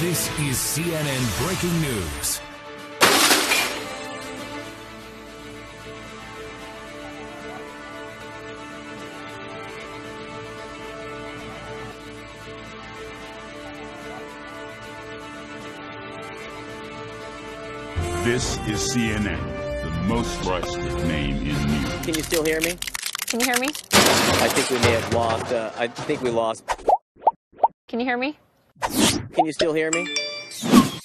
This is CNN Breaking News. This is CNN, the most trusted name in news. Can you still hear me? Can you hear me? I think we may have lost. Uh, I think we lost. Can you hear me? Can you still hear me?